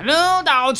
Hello，大家好，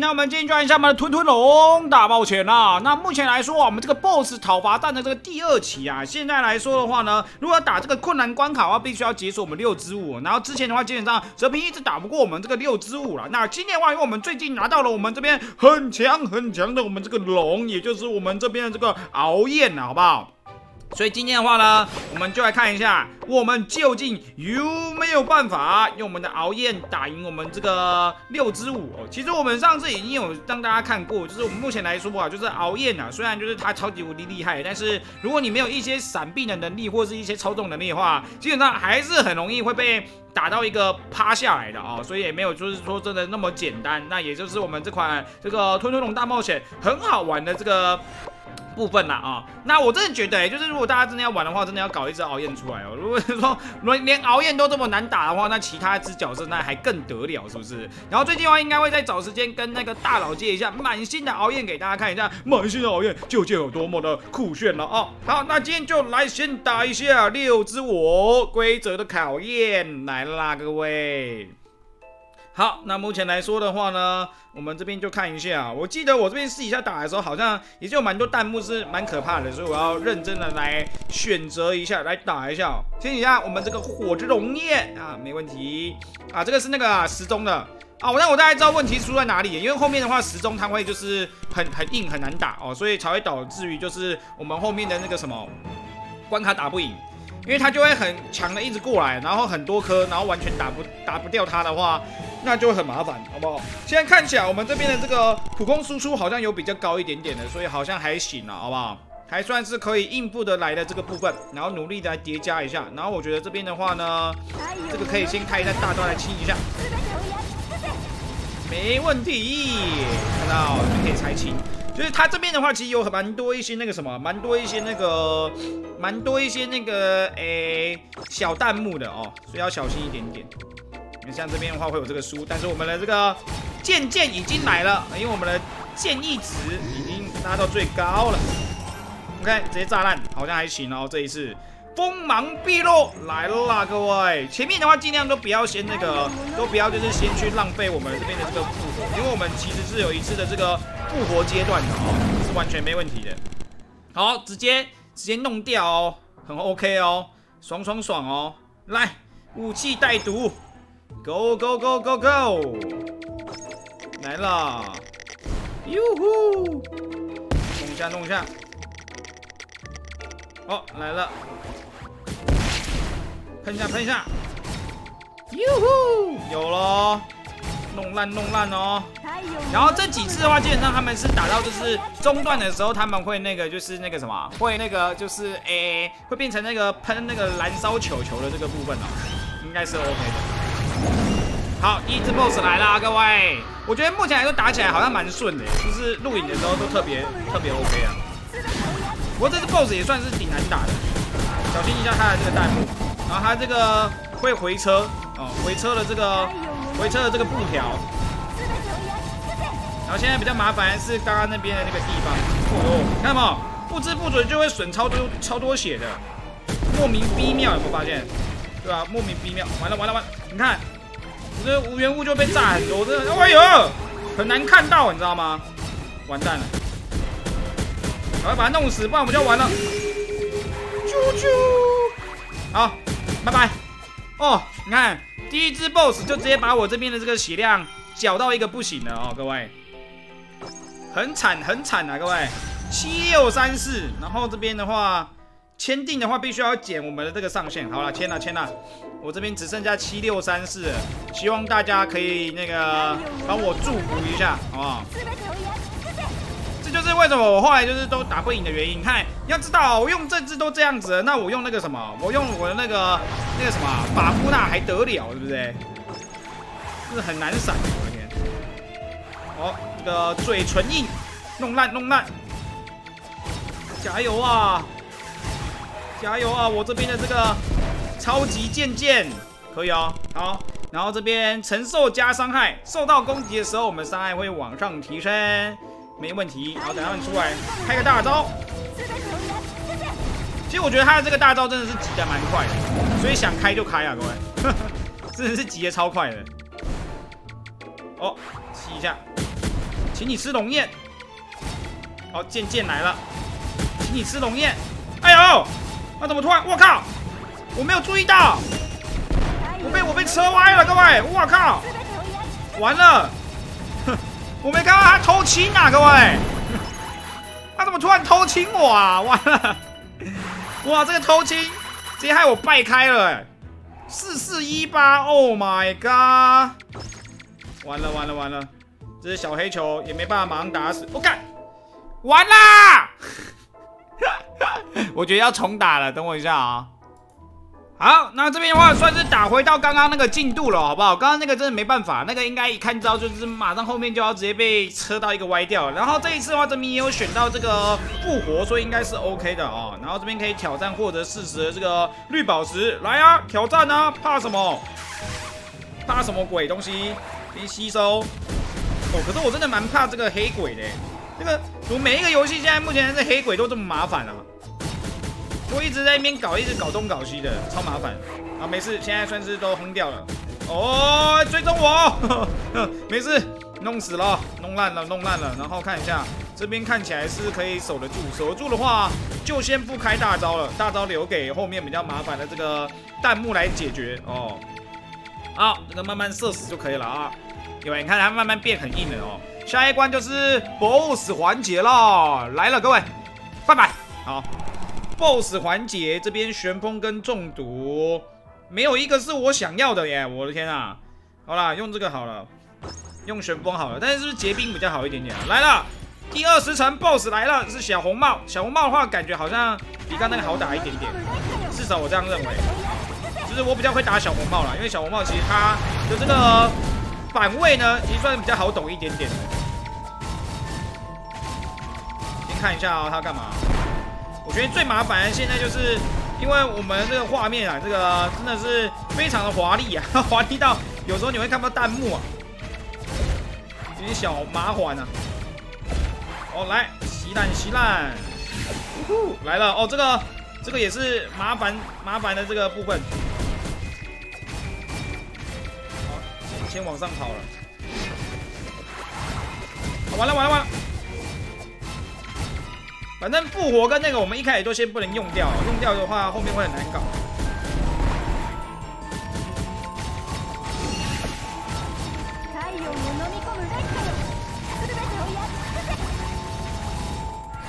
那我们进转一下我们的吞吞龙大冒险啦。那目前来说，我们这个 BOSS 讨伐战的这个第二期啊，现在来说的话呢，如果打这个困难关卡的话，必须要解锁我们六之舞。然后之前的话，基本上泽平一直打不过我们这个六之舞了。那今天的话，因为我们最近拿到了我们这边很强很强的我们这个龙，也就是我们这边的这个熬夜啊，好不好？所以今天的话呢，我们就来看一下，我们究竟有没有办法用我们的熬夜打赢我们这个六之五。其实我们上次已经有让大家看过，就是我们目前来说啊，就是熬夜啊，虽然就是它超级无敌厉害，但是如果你没有一些闪避的能力或是一些操纵能力的话，基本上还是很容易会被打到一个趴下来的哦。所以也没有就是说真的那么简单。那也就是我们这款这个吞吞龙大冒险很好玩的这个。部分啦啊，那我真的觉得，就是如果大家真的要玩的话，真的要搞一只熬夜出来哦。如果说连连熬夜都这么难打的话，那其他只角色那还更得了，是不是？然后最近的话，应该会再找时间跟那个大佬借一下满新的熬夜给大家看一下，满新的熬夜究竟有多么的酷炫了哦。好，那今天就来先打一下六只我规则的考验来啦，各位。好，那目前来说的话呢，我们这边就看一下。我记得我这边试一下打的时候，好像也就蛮多弹幕是蛮可怕的，所以我要认真的来选择一下来打一下。先一下我们这个火之熔焰啊，没问题啊。这个是那个时钟的啊，我让我大概知道问题出在哪里，因为后面的话时钟它会就是很很硬很难打哦，所以才会导致于就是我们后面的那个什么关卡打不赢。因为他就会很强的一直过来，然后很多颗，然后完全打不打不掉他的话，那就很麻烦，好不好？现在看起来我们这边的这个普攻输出好像有比较高一点点的，所以好像还行了，好不好？还算是可以应付得来的这个部分，然后努力的来叠加一下，然后我觉得这边的话呢，这个可以先开一下大招来清一下，没问题，看到就可以拆清。就是他这边的话，其实有很蛮多一些那个什么，蛮多一些那个，蛮多一些那个诶小弹幕的哦，所以要小心一点点。你像这边的话会有这个书，但是我们的这个剑剑已经来了，因为我们的剑意值已经拉到最高了。OK，直接炸烂，好像还行哦。这一次锋芒毕露来了，各位，前面的话尽量都不要先那个，都不要就是先去浪费我们这边的这个复活，因为我们其实是有一次的这个。复活阶段的哦，是完全没问题的。好，直接直接弄掉哦，很 OK 哦，爽爽爽哦。来，武器带毒，Go Go Go Go Go，来了，哟呼，弄一下弄一下。哦，来了，喷一下喷一下，哟呼，有了。弄烂弄烂哦，然后这几次的话，基本上他们是打到就是中段的时候，他们会那个就是那个什么，会那个就是诶，会变成那个喷那个燃烧球球的这个部分哦，应该是 OK 的。好，第一只 BOSS 来啦，各位，我觉得目前来说打起来好像蛮顺的，就是录影的时候都特别特别 OK 啊。不过这只 BOSS 也算是挺难打的，小心一下他的这个弹幕，然后他这个会回车哦，回车的这个。回车的这个布条，然后现在比较麻烦的是刚刚那边的那个地方，哦，看到没？不知不觉就会损超多超多血的，莫名逼妙，有没有发现？对吧？莫名逼妙，完了完了完！你看，我这无缘物就被炸很多，这哎呦，很难看到，你知道吗？完蛋了，赶快把它弄死，不然我们就完了。啾啾，好，拜拜。哦，你看。第一只 BOSS 就直接把我这边的这个血量搅到一个不行了哦，各位，很惨很惨啊，各位，七六三四，然后这边的话签订的话必须要减我们的这个上限，好了，签了签了，我这边只剩下七六三四，希望大家可以那个帮我祝福一下，好不好？这就是为什么我后来就是都打不赢的原因。你看，要知道我用政治都这样子，那我用那个什么，我用我的那个那个什么法夫纳还得了，对不对？是很难闪，我的天！哦，这个嘴唇印，弄烂弄烂，加油啊！加油啊！我这边的这个超级剑剑可以哦，好。然后这边承受加伤害，受到攻击的时候，我们伤害会往上提升。没问题，好，等他们出来开个大招。其实我觉得他的这个大招真的是急的蛮快的，所以想开就开啊，各位，真的是急得超快的。哦，吸一下，请你吃龙焰。哦，剑剑来了，请你吃龙焰。哎呦，他怎么突然？我靠，我没有注意到，我被我被车歪了，各位，我靠，完了，我没看到他偷亲啊，各位，他怎么突然偷亲我啊？完了，哇，这个偷亲直接害我败开了，哎。四四一八，Oh my god！完了完了完了，这是小黑球，也没办法马上打死。我干，完啦！我觉得要重打了，等我一下啊。好，那这边的话算是打回到刚刚那个进度了，好不好？刚刚那个真的没办法，那个应该一看招就是马上后面就要直接被车到一个歪掉。然后这一次的话，这边也有选到这个复活，所以应该是 OK 的哦。然后这边可以挑战获得四十的这个绿宝石，来啊，挑战啊，怕什么？怕什么鬼东西？给吸收。可是我真的蛮怕这个黑鬼的，这个我每一个游戏现在目前这黑鬼都这么麻烦啊。我一直在那边搞，一直搞东搞西的，超麻烦。啊，没事，现在算是都轰掉了。哦，追踪我，没事，弄死了，弄烂了，弄烂了。然后看一下这边，看起来是可以守得住。守得住的话，就先不开大招了，大招留给后面比较麻烦的这个弹幕来解决。哦，好，这个慢慢射死就可以了啊。因为你看它慢慢变很硬了哦。下一关就是 BOSS 环节了，来了，各位，拜拜，好。BOSS 环节这边旋风跟中毒，没有一个是我想要的耶！我的天啊！好了，用这个好了，用旋风好了，但是是不是结冰比较好一点点？来了，第二十层 BOSS 来了，是小红帽。小红帽的话，感觉好像比刚那个好打一点点，至少我这样认为。就是我比较会打小红帽了，因为小红帽其实它的这个反位呢，其实算比较好懂一点点。先看一下啊，他干嘛？我觉得最麻烦的现在就是，因为我们这个画面啊，这个真的是非常的华丽啊，华丽到有时候你会看不到弹幕啊，有点小麻烦啊。哦，来，袭烂袭烂，来了哦，这个这个也是麻烦麻烦的这个部分。先往上跑了。完了完了完了。反正复活跟那个，我们一开始都先不能用掉，用掉的话后面会很难搞。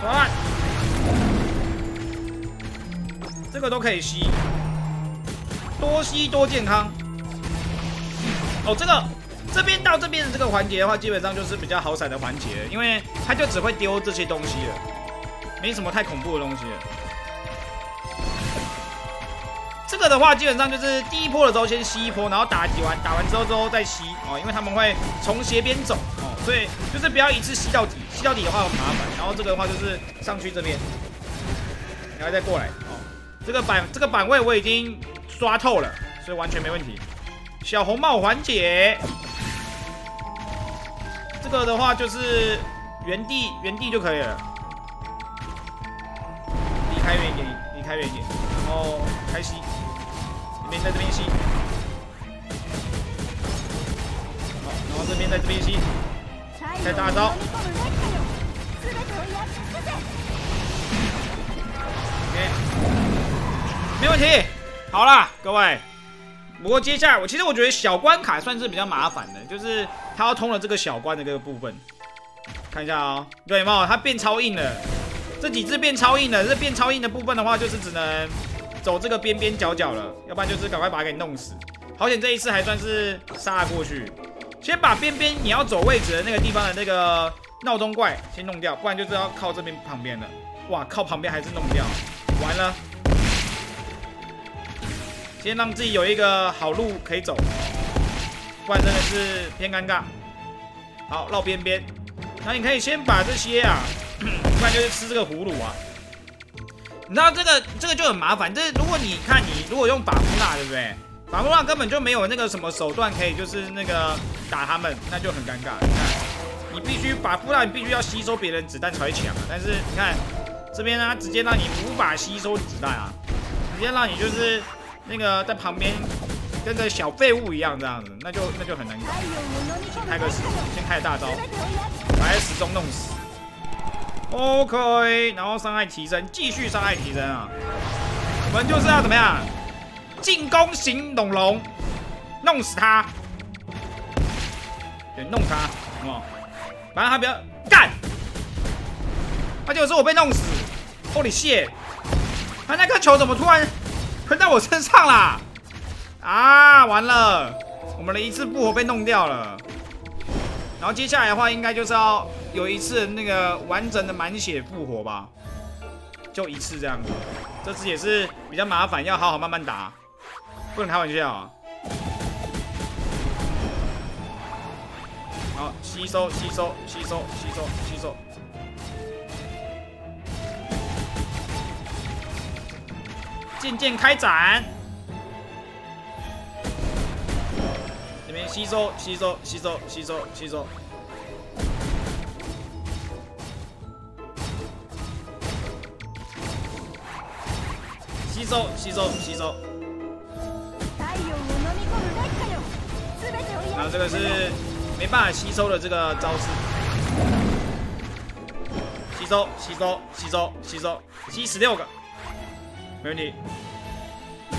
算，这个都可以吸，多吸多健康。哦，这个这边到这边的这个环节的话，基本上就是比较好闪的环节，因为他就只会丢这些东西了。没什么太恐怖的东西了。这个的话，基本上就是第一波的时候先吸一波，然后打几完，打完之后之后再吸哦，因为他们会从斜边走哦，所以就是不要一次吸到底，吸到底的话很麻烦。然后这个的话就是上去这边，然后再过来哦。这个板这个板位我已经刷透了，所以完全没问题。小红帽缓解，这个的话就是原地原地就可以了。离开远一点，离开远一点，然后开吸，这边在这边吸，好，然后这边在这边吸，开大招，OK，没问题，好了，各位，不过接下来我其实我觉得小关卡算是比较麻烦的，就是他要通了这个小关的这个部分，看一下啊，对吗？它变超硬了。这几只变超硬了，这变超硬的部分的话，就是只能走这个边边角角了，要不然就是赶快把它给弄死。好险这一次还算是杀了过去，先把边边你要走位置的那个地方的那个闹钟怪先弄掉，不然就是要靠这边旁边的。哇，靠旁边还是弄不掉，完了。先让自己有一个好路可以走，不然真的是偏尴尬。好，绕边边，那你可以先把这些啊。不然就是吃这个葫芦啊！你知道这个这个就很麻烦。这如果你看你如果用法布纳，对不对？法布纳根本就没有那个什么手段可以就是那个打他们，那就很尴尬。你看，你必须法布纳，你必须要吸收别人子弹才会强啊。但是你看这边呢，直接让你无法吸收子弹啊，直接让你就是那个在旁边跟个小废物一样这样子，那就那就很难搞。开个时，先开大招，把时钟弄死。OK，然后伤害提升，继续伤害提升啊！我们就是要怎么样？进攻型龙龙，弄死他。对，弄他，哦，反正他不要干。他就是我被弄死，Holy shit！他那颗球怎么突然喷在我身上啦？啊，完了，我们的一次复活被弄掉了。然后接下来的话，应该就是要有一次那个完整的满血复活吧，就一次这样子。这次也是比较麻烦，要好好慢慢打，不能开玩笑啊。好，吸收，吸收，吸收，吸收，吸收。渐渐开展。这边吸收，吸收，吸收，吸收，吸收。吸收，吸收，吸收。然后这个是。没办法吸收的这个招式，吸收吸收吸收吸收吸十六个，没问题。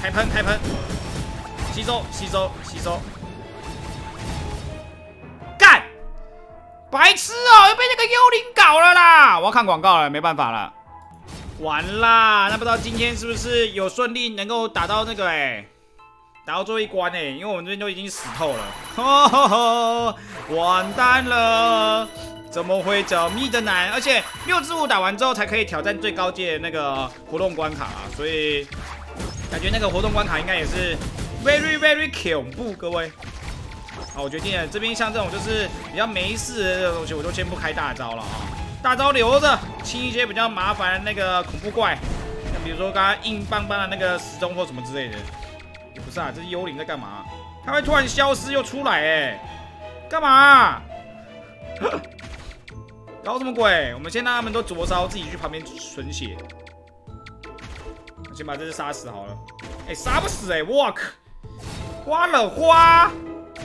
开喷开喷，吸收吸收吸收，干！白痴哦，又被那个幽灵搞了啦！我要看广告了，没办法了，完啦！那不知道今天是不是有顺利能够打到那个哎？打到最后一关哎，因为我们这边都已经死透了，完蛋了！怎么会这么的难？而且六之五打完之后才可以挑战最高阶的那个活动关卡啊，所以感觉那个活动关卡应该也是 very very 恐怖，各位。好，我决定了，这边像这种就是比较没事的这种东西，我就先不开大招了啊，大招留着清一些比较麻烦的那个恐怖怪，像比如说刚刚硬邦邦的那个时钟或什么之类的。不是啊，这是幽灵在干嘛？它会突然消失又出来，哎，干嘛？搞什么鬼？我们先让他们都灼烧，自己去旁边存血。先把这只杀死好了。哎，杀不死哎，我靠！花了花。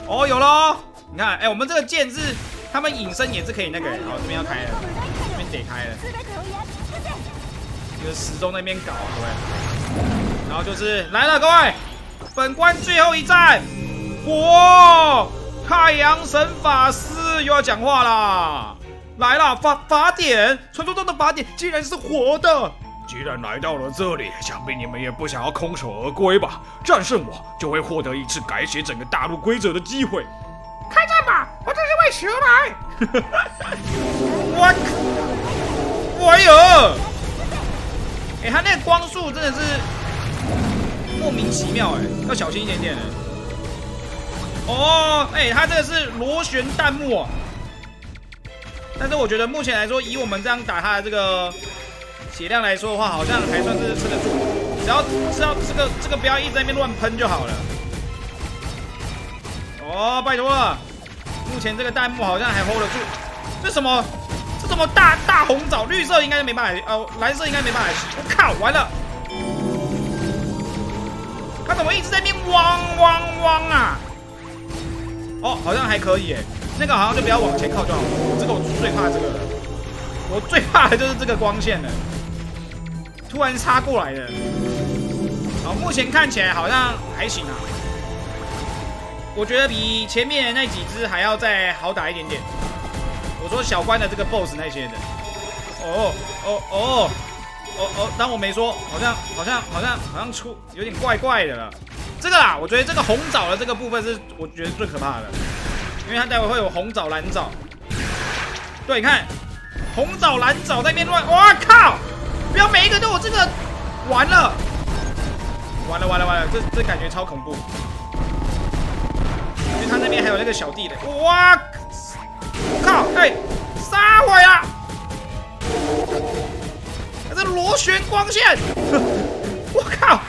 哦，有喽。你看，哎，我们这个剑是他们隐身也是可以那个。好，这边要开了，这边得开了。就是时钟那边搞，各位。然后就是来了，各位。本关最后一战，哇！太阳神法师又要讲话啦！来了，法法典，传说中的法典竟然是活的。既然来到了这里，想必你们也不想要空手而归吧？战胜我，就会获得一次改写整个大陆规则的机会。开战吧！我这是为蛇来。我，我有。哎，他那个光速真的是。莫名其妙哎，要小心一点点哦，哎，他这个是螺旋弹幕，但是我觉得目前来说，以我们这样打他的这个血量来说的话，好像还算是撑得住。只要只要这个这个不要一直在那边乱喷就好了。哦，拜托了，目前这个弹幕好像还 hold 得住。这什么？这什么大大红枣？绿色应该没办法，哦，蓝色应该没办法。我靠，完了！他怎么一直在那边汪汪汪啊？哦，好像还可以诶，那个好像就不要往前靠就好了。这个我最怕这个了，我最怕的就是这个光线了，突然插过来的。好，目前看起来好像还行啊，我觉得比前面那几只还要再好打一点点。我说小关的这个 BOSS 那些的，哦哦哦。哦哦，当我没说，好像好像好像好像出有点怪怪的了。这个啦，我觉得这个红枣的这个部分是我觉得最可怕的，因为他待会会有红枣蓝枣。对，你看，红枣蓝枣在那边乱，我靠！不要每一个都有这个，完了，完了完了完了，这这感觉超恐怖。因为他那边还有那个小弟的，哇！我靠！哎，杀我呀！这螺旋光线，我靠！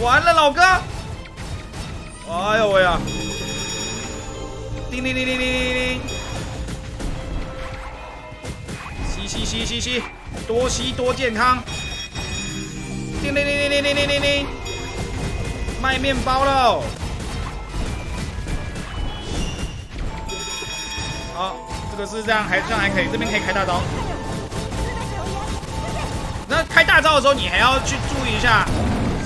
完了，老哥！哎呦喂呀！叮叮叮叮叮叮叮！吸吸吸吸吸，多吸多健康。叮叮叮叮叮叮叮叮！卖面包喽！好，这个是这样，还这样还可以，这边可以开大招。那开大招的时候，你还要去注意一下，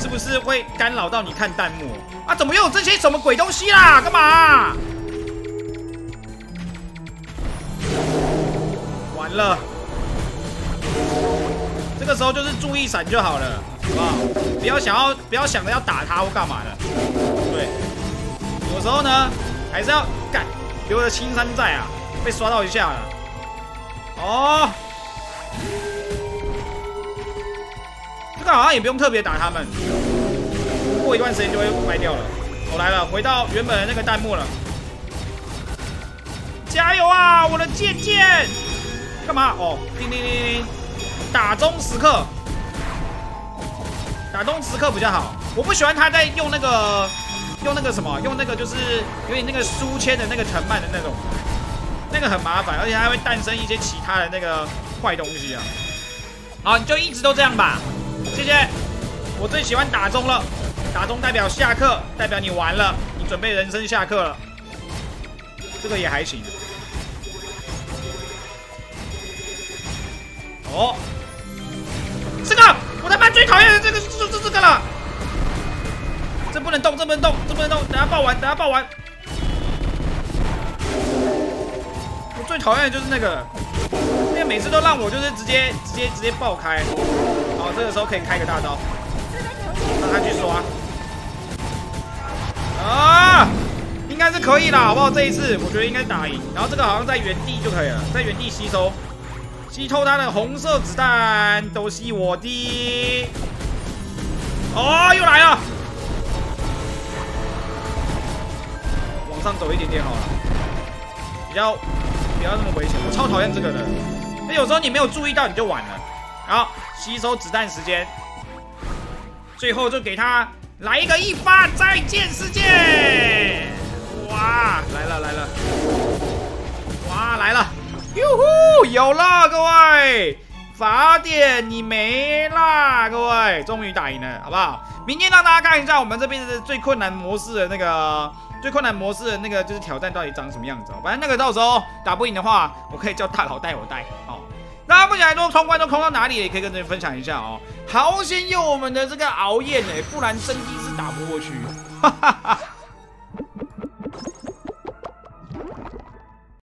是不是会干扰到你看弹幕？啊，怎么又有这些什么鬼东西啦？干嘛？了，这个时候就是注意闪就好了，好不好？不要想要，不要想着要打他或干嘛的。对，有时候呢，还是要干，留着青山在啊。被刷到一下了。哦。这个好像也不用特别打他们，过一段时间就会卖掉了。我来了，回到原本的那个弹幕了。加油啊，我的剑剑！干嘛？哦，叮叮叮叮，打钟时刻，打钟时刻比较好。我不喜欢他在用那个用那个什么，用那个就是有点那个书签的那个藤蔓的那种，那个很麻烦，而且还会诞生一些其他的那个坏东西啊。好，你就一直都这样吧。谢谢，我最喜欢打钟了，打钟代表下课，代表你完了，你准备人生下课了。这个也还行。哦，这个我他妈最讨厌的这个就是这个了，这不能动，这不能动，这不能动，等下爆完，等下爆完。我最讨厌的就是那个。因为每次都让我就是直接直接直接爆开，好，这个时候可以开个大招，让他去刷，啊，应该是可以啦，好不好？这一次我觉得应该打赢，然后这个好像在原地就可以了，在原地吸收，吸透他的红色子弹，都是我的，哦，又来了，往上走一点点好了，比较不要那么危险，我超讨厌这个的。那有时候你没有注意到，你就晚了。好，吸收子弹时间，最后就给他来一个一发再见世界！有了，各位，法典你没啦，各位，终于打赢了，好不好？明天让大家看一下我们这边的最困难模式的那个。最困难模式的那个就是挑战到底长什么样子哦，反正那个到时候打不赢的话，我可以叫大佬带我带哦。那目前来说，通关都通到哪里，也可以跟大家分享一下哦。好险有我们的这个熬夜呢，不然真的是打不过去。哈哈哈。